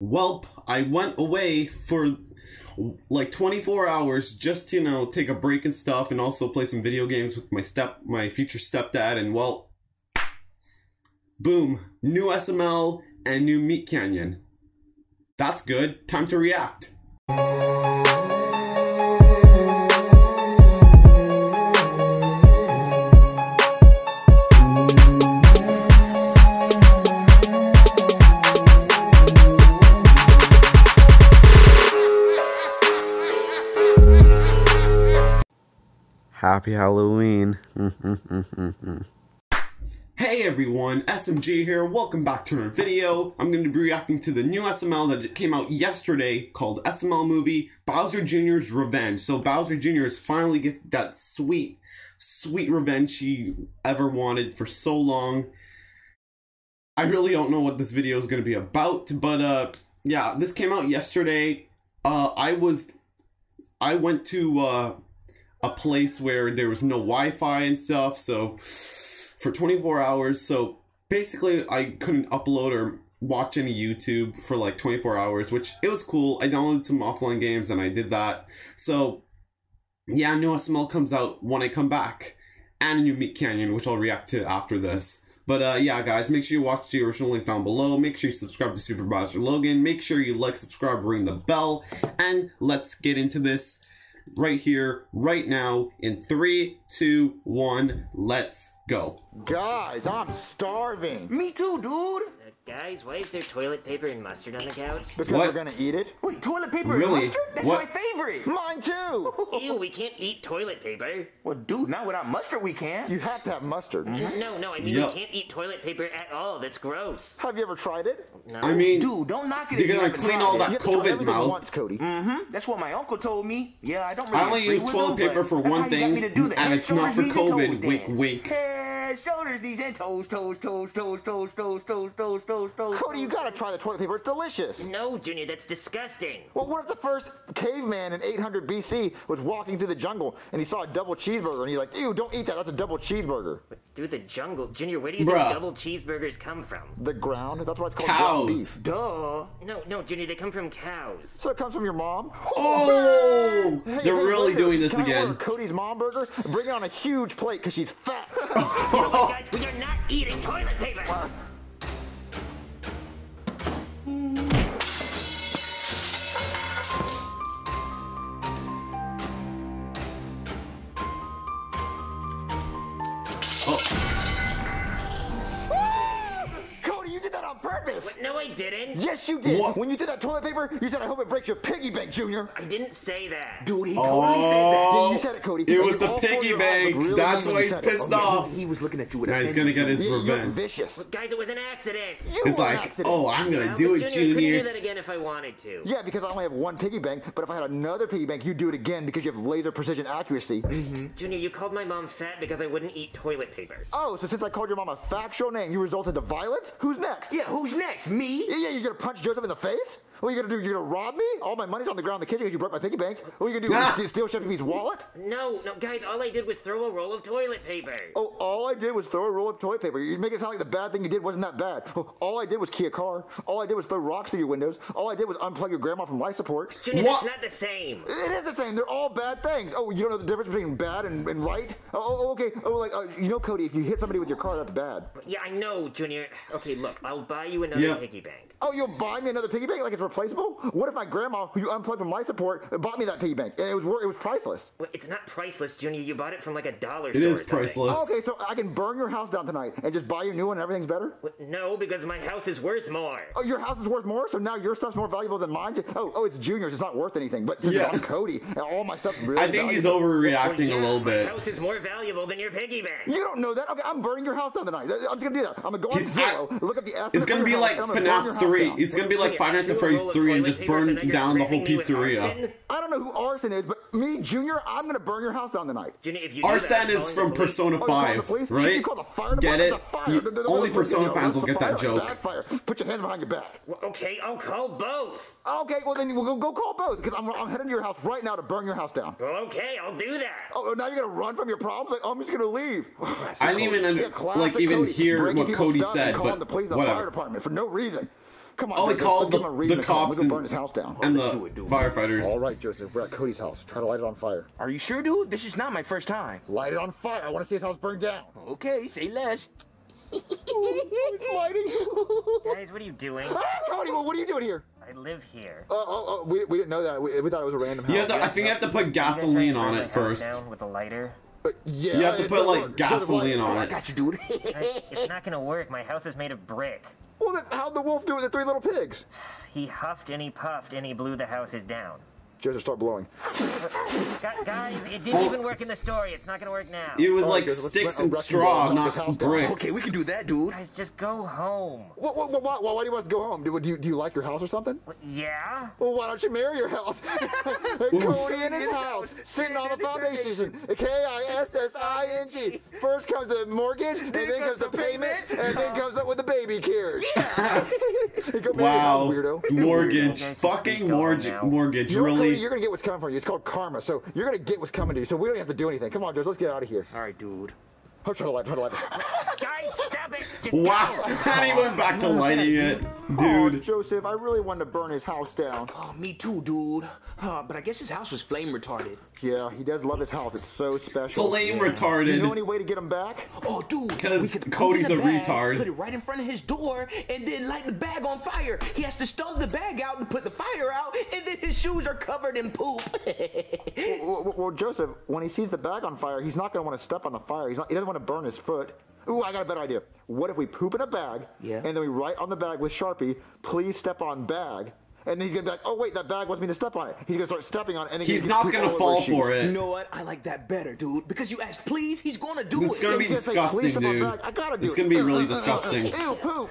Welp, I went away for like 24 hours just to, you know, take a break and stuff and also play some video games with my step, my future stepdad and well, boom, new SML and new Meat Canyon. That's good. Time to react. Happy Halloween. hey everyone, SMG here. Welcome back to another video. I'm going to be reacting to the new SML that came out yesterday called SML Movie Bowser Jr.'s Revenge. So Bowser Jr. is finally get that sweet, sweet revenge he ever wanted for so long. I really don't know what this video is going to be about, but uh, yeah, this came out yesterday. Uh, I was, I went to uh, a place where there was no Wi-Fi and stuff. So for 24 hours, so basically I couldn't upload or watch any YouTube for like 24 hours, which it was cool. I downloaded some offline games and I did that. So yeah, new SML comes out when I come back, and a new Meat Canyon, which I'll react to after this. But uh, yeah, guys, make sure you watch the original link down below. Make sure you subscribe to Super Bowser Logan. Make sure you like, subscribe, ring the bell, and let's get into this right here, right now, in three, two, one, let's go. Guys, I'm starving. Me too, dude. Guys, why is there toilet paper and mustard on the couch? Because What? we're gonna eat it. Wait, toilet paper Really? and mustard? That's What? my favorite. Mine too. Ew, we can't eat toilet paper. Well, dude, not without mustard we can't. You have to have mustard. No, no, I mean Yup. we can't eat toilet paper at all. That's gross. Have you ever tried it? No. I mean, Dude, don't knock it. You're gonna clean all that You have to try COVID everything mouth. once, Cody. Mm-hmm. That's what my uncle told me. Yeah, I don't really I only use toilet paper for one how he got thing, to do and it's not for COVID. toes Wink, dance. wink. Head, shoulders, knees, and toes, toes, toes, toes, toes, toes, toes, toes, toes, toes. Cody, you gotta try the toilet paper. It's delicious. No, Junior, that's disgusting. Well, what if the first caveman in 800 BC was walking through the jungle and he saw a double cheeseburger and he's like, ew, don't eat that. That's a double cheeseburger. Through the jungle. Junior, where do you Bruh. think double cheeseburgers come from? The ground. That's why it's called ground Cows. beef. Duh. No, no, Junior, they come from cows. So it comes from your mom. Oh, Hey, they're hey, really burger, doing this again. Cody's mom burger. Bring it on a huge plate because she's fat. Guys, when you're not eating toilet paper. Well, purpose. What? No, I didn't. Yes, you did. What? When you did that toilet paper, you said, I hope it breaks your piggy bank, Junior. I didn't say that. Dude, he oh. totally said that. Oh, Yeah, you said it, Cody. It was the all four of piggy bank. looked really That's why he's said it. pissed Oh, yeah. off. He was looking at you with Now a he's gonna get his You- revenge. vicious. Guys, it was an accident. You It's like, accident. oh, I'm gonna Yeah, do but it, Junior, I couldn't do that again if I wanted to. Yeah, because I only have one piggy bank, but if I had another piggy bank, you'd do it again because you have laser precision accuracy. Mm-hmm. Junior, you called my mom fat because I wouldn't eat toilet paper. Oh, so since I called your mom a factual name, you resulted to violence? Who's next? Yeah, who's next? Me? Yeah, yeah, you're gonna punch Joseph in the face? What are you gonna do? You're gonna rob me? All my money's on the ground in the kitchen because you broke my piggy bank. What are you gonna do? Ah. steal, steal Chef Pee-Pee's wallet? No, no, guys, all I did was throw a roll of toilet paper. Oh, all I did was throw a roll of toilet paper. You make it sound like the bad thing you did wasn't that bad. Oh, All I did was key a car. All I did was throw rocks through your windows. All I did was unplug your grandma from life support. Junior, What? that's not the same. It is the same. They're all bad things. Oh, you don't know the difference between bad and, and right? Oh, oh, okay. Oh, like uh, you know, Cody, if you hit somebody with your car, that's bad. Yeah, I know, Junior. Okay, look, I'll buy you another Yeah. piggy bank. Oh, you'll buy me another piggy bank like it's replaceable? What if my grandma, who you unplugged from life support, bought me that piggy bank and it was it was priceless? Well, it's not priceless, Junior. You bought it from like a dollar It store. is or something. priceless. Oh, okay, so I can burn your house down tonight and just buy you a new one and everything's better? Well, No, because my house is worth more. Oh, your house is worth more, so now your stuff's more valuable than mine. Oh, oh, it's Junior's. It's not worth anything. But since Yeah. I'm Cody, and all my stuff's really I think he's valuable. overreacting yeah, a little My bit. house is more valuable than your piggy bank. You don't know that. Okay, I'm burning your house down tonight. I'm just gonna do that. I'm gonna go on He's- zero, look at the estimate It's gonna be your like house, I'm gonna burn FNAF 3. It's gonna be like Junior, Five Nights I at Freddy's roll of 3 and just paper, so now burn down the whole threatening me with pizzeria. I don't know who arson is, but me, Junior, I'm gonna burn your house down tonight. Junior, if you Arson is from. Persona Oh, you call the 5, right? You call the fire Get it? Only Persona fans will get that joke. Put your hands behind your back. Okay, I'll call both. Okay, well then we'll go, go call both because I'm, I'm heading to your house right now to burn your house down. Well, okay, I'll do that. Oh, oh now you're gonna run from your problems? Like, oh, I'm just gonna leave. I didn't even under, Yeah, classic like even hear what Cody said, but the police and the fire whatever. department for no reason. Come on. Oh, he called let's the- him the cops We're gonna and- burn his house down. and let's the do it, dude. firefighters. All right, Joseph. We're at Cody's house. Try to light it on fire. Are you sure, dude? This is not my first time. Light it on fire. I want to see his house burn down. Okay, say less. it's lighting. Guys, what are you doing? ah, Cody, well, what are you doing here? I live here. Uh, oh, oh, we, we didn't know that. We, we thought it was a random house. You have to, I think you have to put You guys trying gasoline to on burn it first. Down with a lighter. Uh, yeah, You have to put like work. gasoline on it. I got you, dude. It's not gonna work. My house is made of brick. Well, how'd the wolf do with the three little pigs? He huffed and he puffed and he blew the houses down. Joseph, start blowing. Guys, it didn't even work in the story. It's not gonna work now. It was Oh, like okay, sticks and straw, knock not bricks. okay, we can do that, dude. Guys, just go home. What, what, what, why, why do you want us to go home? Do, do, you, do you like your house or something? What, yeah? Well, why don't you marry your house? Cody in his house, sitting on the foundation. K-I-S-S-I-N-G. First comes the mortgage, and then comes the payment, and then comes up with the baby carriage. Yeah. go marry your house, Wow, weirdo. mortgage, fucking mortgage, mortgage, You know what, Cody? Really. You're gonna get what's coming for you. It's called karma. So you're gonna get what's coming to you. So we don't have to do anything. Come on, George, Let's get out of here. All right, dude. Oh, try to light. Try to light. Guys, stop it! Just Wow, go. and he went back to lighting it, Oh, dude. Joseph, I really wanted to burn his house down. Oh, me too, dude. Uh, but I guess his house was flame retarded. Yeah, he does love his house. It's so special. Flame Do you know any way to get him back? Oh, dude. 'Cause we could Cody's a the bag, retard. Put it right in front of his door, and then light the bag on fire. He has to stomp the bag out and put the fire out, and then his shoes are covered in poop. Well, well, well, Joseph, when he sees the bag on fire, he's not going to want to step on the fire. He's not, he doesn't want to burn his foot. Ooh, I got a better idea. What if we poop in a bag, Yeah. and then we write on the bag with Sharpie, please step on bag, and he's going to be like, oh, wait, that bag wants me to step on it. He's going to start stepping on it, and then He's gonna not gonna fall his shoes. for you know what? I like that better, dude. Because you asked please, he's gonna do This it. is gonna be He's say, disgusting, "Please step on dude. I gotta do It's it. gonna be really disgusting. Ew, poop.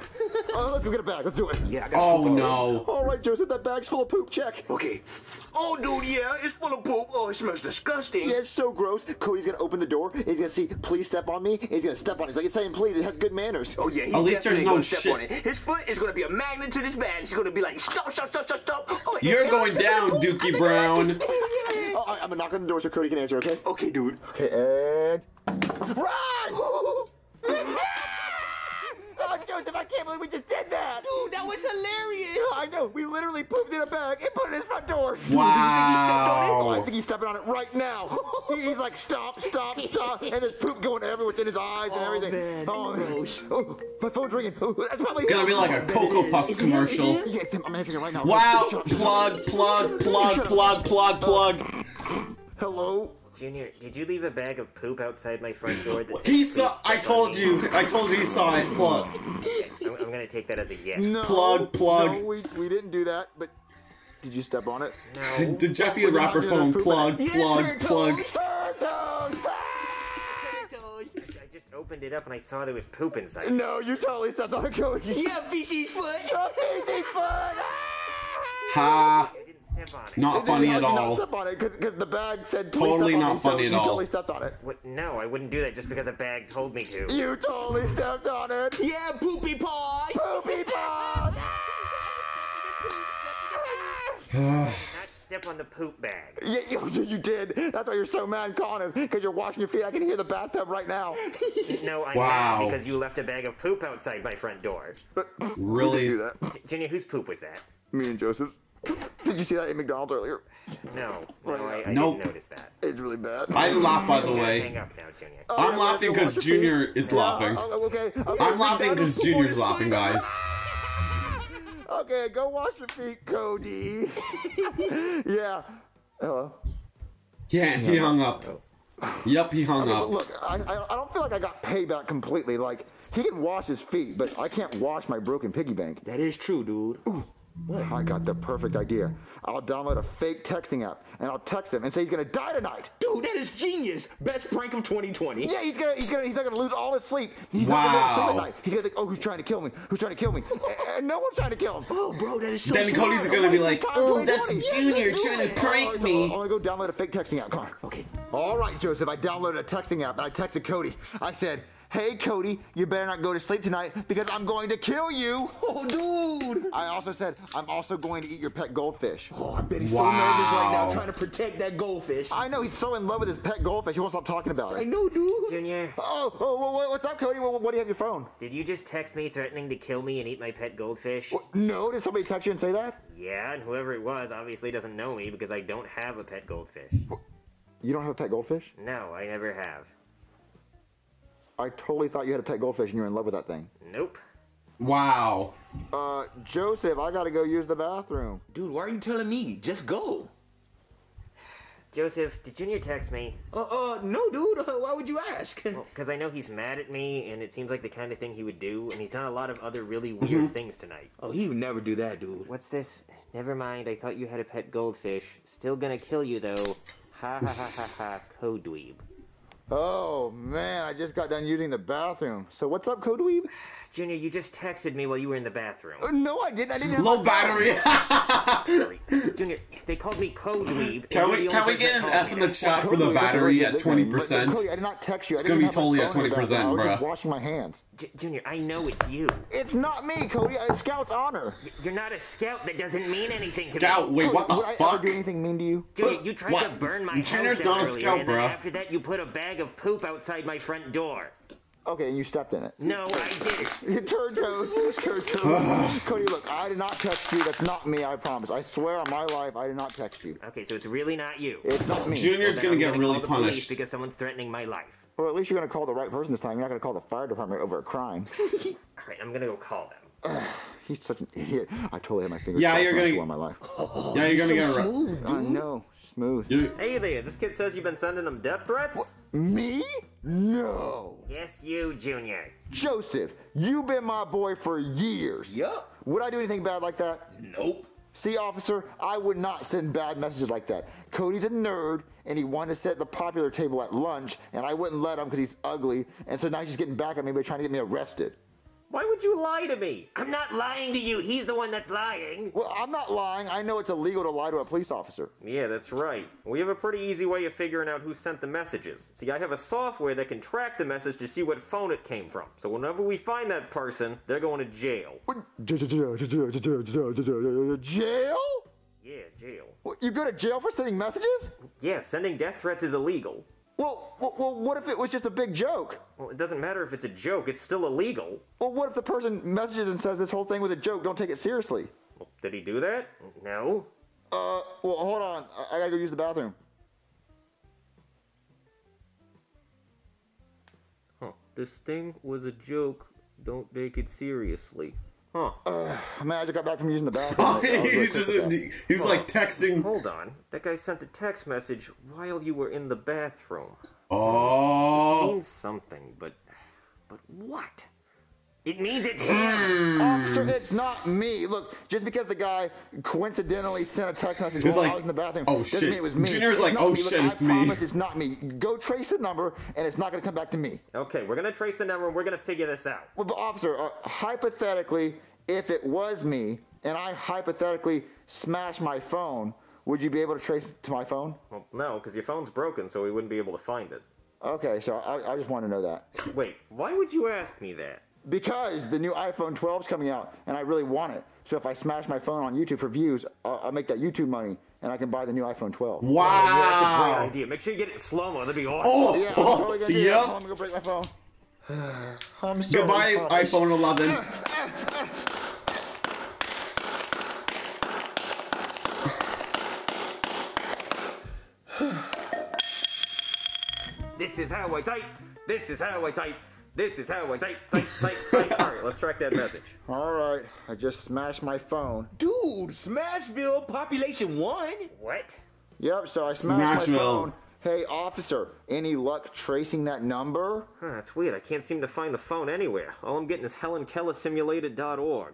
Uh, let's go get a bag. Let's do it. Yeah, I Oh no. All right, Joseph, that bag's full of poop. Check. Okay. Oh, dude, yeah, it's full of poop. Oh, it smells disgusting. Yeah, it's so gross. Cody's gonna open the door. He's gonna see, please step on me. He's gonna step on it. He's like, it's saying please. It has good manners. Oh yeah, he's At least there's no step shit. on it. His foot is gonna be a magnet to this bag. It's gonna be like stop, stop, stop, stop, stop. You're going down, Dookie Brown. Oh, I- I'm gonna knock on the door so Cody can answer. Okay. Okay, dude. Okay, and run! Ah, oh, Joseph, I can't believe we just did that. Dude, that was We literally pooped in a bag and put it in his front door. Oh, I Wow. think he's stepping on it right now. He's like, stop, stop, stop. And there's poop going everywhere. It's in his eyes and Oh, everything. man. Oh, Gross. Oh, oh, my phone's ringing. Oh, that's probably It's gonna be like a Cocoa Puffs commercial. Yes, I'm answering it right now. Wow. Plug, plug, plug, plug, plug, plug. Hello? Junior, did you leave a bag of poop outside my front door? that He saw. I told you. I told you he saw it. Plug. I'm, I'm gonna take that as a yes. No. Plug, plug. No, we, we didn't do that, but did you step on it? No. Did Jeffy the rapper phone plug, plug, plug? Turtles! I just opened it up and I saw there was poop inside. No, you totally stepped on it, Cody. Yeah, Fishy's foot. Amazing fun! Ha. I didn't step on it. Not funny at You all. step on it because the bag said Totally step on not it, so funny at all. totally stepped on it. What? No, I wouldn't do that just because a bag told me to. You totally stepped on it. Yeah, poopy paws. Poopy paws! Not step on the poop bag. Yeah, you, you did. That's why you're so mad, calling us because you're washing your feet. I can hear the bathtub right now. No, I'm Wow. mad because you left a bag of poop outside my front door. Really? do that. J- Junior, whose poop was that? Me and Joseph. Did you see that at McDonald's earlier? No, no, I, I Nope. didn't notice that. It's really bad. I didn't laugh, by the Hang way. up now, Junior. Oh, I'm yeah, laughing let's go 'cause wash Junior feet. is Yeah, laughing. oh, oh okay. okay. I'm laughing because McDonald's Junior's boys laughing, guys. Okay, go wash your feet, Cody. yeah. Hello. Yeah, he hung up. Yep, he hung up. Look, I, I, I don't feel like I got payback completely. Like, he can wash his feet, but I can't wash my broken piggy bank. That is true, dude. I got the perfect idea. I'll download a fake texting app, and I'll text him and say he's gonna die tonight. Dude, that is genius. Best prank of 2020. Yeah, he's gonna, he's gonna, he's not gonna lose all his sleep. He's not gonna be able to sleep at night. He's gonna think, oh, who's trying to kill me? Who's trying to kill me? And- and no one's trying to kill him. Oh, bro, that is so Then smart. Cody's gonna be like, "Oh, that's Junior trying to prank me." I'm gonna go download a fake texting app. Come on. Okay. All right, Joseph. I downloaded a texting app and I texted Cody. I said, Hey, Cody, you better not go to sleep tonight because I'm going to kill you. Oh, dude. I also said, I'm also going to eat your pet goldfish. Oh, I bet he's so nervous right now trying to protect that goldfish. I know he's so in love with his pet goldfish, he won't stop talking about it. I know, dude. Junior, Oh, oh, wha- wha- what's up, Cody? What, what do you have your phone? did you just text me threatening to kill me and eat my pet goldfish? What, no, did somebody text you and say that? Yeah, and whoever it was obviously doesn't know me because I don't have a pet goldfish. You don't have a pet goldfish? No, I never have. I totally thought you had a pet goldfish and you were in love with that thing. Nope. Wow. Uh, Joseph, I gotta go use the bathroom. Dude, why are you telling me? Just go. Joseph, did Junior text me? Uh, uh, no, dude. Uh, why would you ask? Because I know he's mad at me, and it seems like the kind of thing he would do, and he's done a lot of other really weird things tonight. oh, he would never do that, dude. What's this? Never mind, I thought you had a pet goldfish. Still gonna kill you, though. Ha ha ha ha ha, code dweeb. Oh, man, I just got done using the bathroom. So what's up, Codweeb? Junior, you just texted me while you were in the bathroom. Uh, No, I didn't. I didn't Low battery. Junior, they called me code dweeb. Can we can we get an F in the chat for the Cody, that's a battery at twenty nickname. But, percent? Cody, I did not text you. I It's didn't gonna be have totally at phone in the bathroom. 20%, I was just washing my hands. J- Junior, I know it's you. It's not me, Cody. It's Scout's honor. You're not a scout. That doesn't mean anything to Scout, me. wait, what the Would I fuck? ever do anything mean to you? Junior, you tried What? to burn my Junior's house not down a scout, and then after that you put a bag of poop outside my front door. Okay, and you stepped in it. No, I didn't. You turd toes. Turd toes. Cody, look, I did not text you. That's not me, I promise. I swear on my life, I did not text you. Okay, so it's really not you. It's not me. Junior's Then gonna I'm get really call the police punished. because someone's threatening my life. Well, at least you're gonna call the right person this time. You're not gonna call the fire department over a crime. All right, I'm gonna go call them. He's such an idiot. I totally had my fingers Yeah, crossed you're gonna- swore my life. Yeah, you're gonna get. Re- Smooth, I know. Smooth. you, Hey there, this kid says you've been sending him death threats? Me? No. Yes, you, Junior. Joseph, you've been my boy for years. Yup. Would I do anything bad like that? Nope. See, officer, I would not send bad messages like that. Cody's a nerd, and he wanted to sit at the popular table at lunch, and I wouldn't let him because he's ugly, and so now he's just getting back at me by trying to get me arrested. Why would you lie to me? I'm not lying to you. He's the one that's lying. Well, I'm not lying. I know it's illegal to lie to a police officer. Yeah, that's right. We have a pretty easy way of figuring out who sent the messages. See, I have a software that can track the message to see what phone it came from. So whenever we find that person, they're going to jail. Jail? Yeah, jail. What, You go to jail for sending messages? Yeah, sending death threats is illegal. Well, well, what if it was just a big joke? Well, it doesn't matter if it's a joke, it's still illegal. Well, what if the person messages and says this whole thing was a joke? Don't take it seriously. Well, did he do that? No. Uh, well, hold on. I, I gotta go use the bathroom. Huh. This thing was a joke. Don't take it seriously. Huh. Uh, man, I just got back from using the bathroom. I was really he's pissed just at that. he was like texting. Hold on. That guy sent a text message while you were in the bathroom. Oh, means something, but but what? It means it's him. Officer, it's not me. Look, just because the guy coincidentally sent a text message while like, I was in the bathroom, "Oh, doesn't shit." mean it was me. Junior's It's like, not "Oh, me. Look, shit, I it's me." promise it's not me. Go trace the number, and it's not gonna come back to me. Okay, we're gonna trace the number and we're gonna figure this out. Well, but officer, uh, hypothetically, if it was me, and I hypothetically smashed my phone, would you be able to trace to my phone? Well, no, because your phone's broken, so we wouldn't be able to find it. Okay, so I, I just want to know that. Wait, why would you ask me that? Because the new iPhone 12 is coming out, and I really want it. So if I smash my phone on YouTube for views, I'll, I'll make that YouTube money, and I can buy the new iPhone 12. Wow. Yeah, that's a Great idea. Make sure you get it slow mo. That'd be awesome. Oh, Yeah, I'm oh, totally gonna do that. I'm gonna go break my phone. I'm sorry, Goodbye, Papa. iPhone 11. This is how I type. This is how I type. This is how I type. Type, type, type. All right, let's track that message. All right, I just smashed my phone. Dude, Smashville, population one? What? Yep, so I smashed my phone. Hey, officer, any luck tracing that number? Huh, that's weird. I can't seem to find the phone anywhere. All I'm getting is HelenKellerSimulated.org.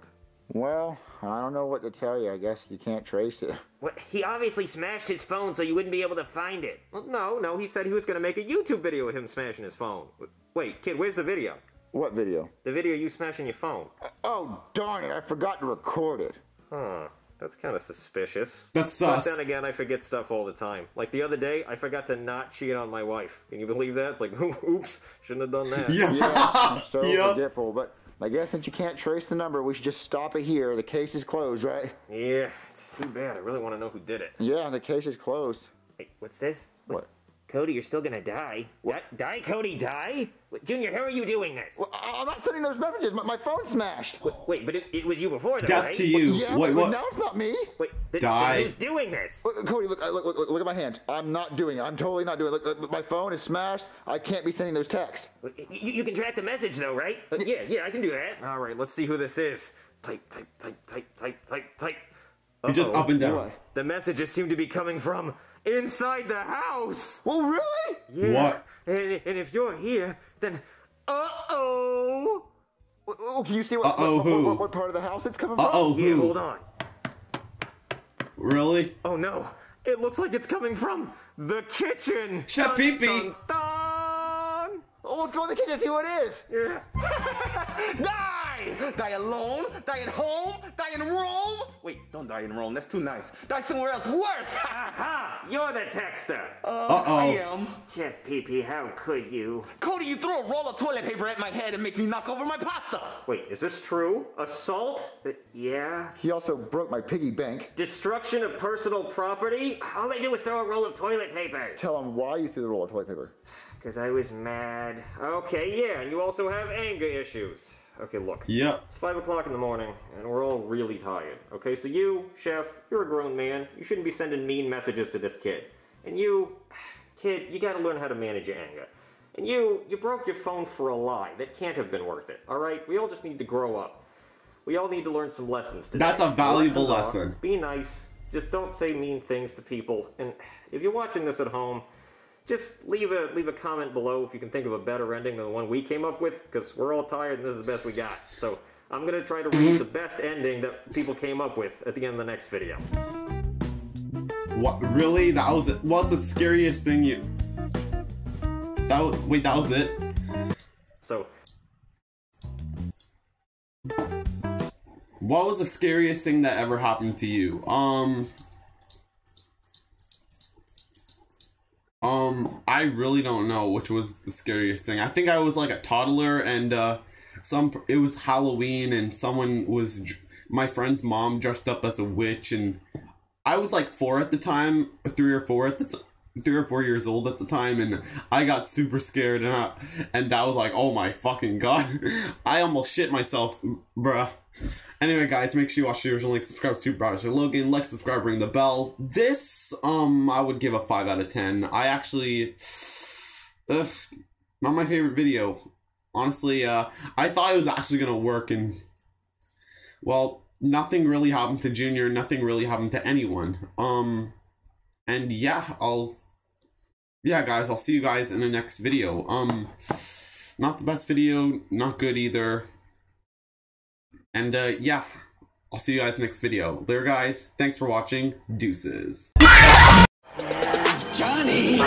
Well, I don't know what to tell you. I guess you can't trace it. What? He obviously smashed his phone so you wouldn't be able to find it. Well, no, no, he said he was going to make a YouTube video of him smashing his phone. Wait, kid, where's the video? What video? The video you smashing your phone. Uh, oh, darn it, I forgot to record it. Huh. That's kind of suspicious. That's But sus. then again, I forget stuff all the time. Like the other day, I forgot to not cheat on my wife. Can you believe that? It's like, oops, shouldn't have done that. Yeah. Yeah, I'm so Yep. forgetful. But I guess since you can't trace the number, we should just stop it here. The case is closed, right? Yeah, it's too bad. I really want to know who did it. Yeah, the case is closed. Wait, what's this? What? Cody, you're still gonna die. Die, die, Cody, die? Wait, Junior, how are you doing this? Well, I- I'm not sending those messages. My, my phone's smashed. Wait, wait, but it, it was you before, though, Death right? to you. Yeah, Wait, but what? now it's not me. Wait, th- Die. then who's doing this? Look, Cody, look, look, look, look at my hand. I'm not doing it. I'm totally not doing it. Look, look, my phone is smashed. I can't be sending those texts. You, you can track the message, though, right? Uh, yeah, yeah, I can do that. All right, let's see who this is. Type, type, type, type, type, type, type. You just Uh-oh. up and down. What? The messages seem to be coming from inside the house. Well, really? Yeah. What? And, and if you're here, then uh oh. Oh, can you see what, Uh-oh, what, who? what, what part of the house it's coming from? Uh oh, Yeah, hold on. Really? Oh no, it looks like it's coming from the kitchen. Chef Dun, Pee Pee. dun, dun. Oh, let's go in the kitchen and see what it is. Yeah. Die! Die alone? Die at home? Die in Rome? Wait, don't die in Rome. That's too nice. Die somewhere else worse. Aha! You're the texter. Uh I oh. am. Jeff Pee how could you? Cody, you throw a roll of toilet paper at my head and make me knock over my pasta. Wait, is this true? Assault? Uh, yeah? He also broke my piggy bank. Destruction of personal property? All they do is throw a roll of toilet paper. Tell him why you threw the roll of toilet paper. Because I was mad. Okay, yeah, and you also have anger issues. Okay, look. Yep. It's 5 o'clock in the morning, and we're all really tired. Okay, so you, Chef, you're a grown man. You shouldn't be sending mean messages to this kid. And you, kid, you gotta learn how to manage your anger. And you, you broke your phone for a lie. That can't have been worth it, alright? We all just need to grow up. We all need to learn some lessons today. That's a valuable Lessons are, lesson. Be nice. Just don't say mean things to people. And if you're watching this at home, just leave a leave a comment below if you can think of a better ending than the one we came up with, because we're all tired and this is the best we got. So I'm gonna try to read the best ending that people came up with at the end of the next video. What? Really? That was what's the scariest thing you? That was, wait, that was it. So What was the scariest thing that ever happened to you? Um. Um, I really don't know which was the scariest thing. I think I was like a toddler and uh some it was Halloween and someone was my friend's mom dressed up as a witch and I was like 4 at the time, 3 or 4 at the three or four years old at the time, and I got super scared, and I, and that was like, oh my fucking god, I almost shit myself, bruh. Anyway, guys, make sure you watch the original, like, subscribe to Browser Logan, like, subscribe, ring the bell. This, um, I would give a 5 out of 10. I actually, ugh, not my favorite video. Honestly, uh, I thought it was actually gonna work, and, well, nothing really happened to Junior, nothing really happened to anyone. Um, and yeah, I'll, yeah, guys, I'll see you guys in the next video. Um, not the best video, not good either. And uh, yeah, I'll see you guys next video. There, guys. Thanks for watching. Deuces. Johnny!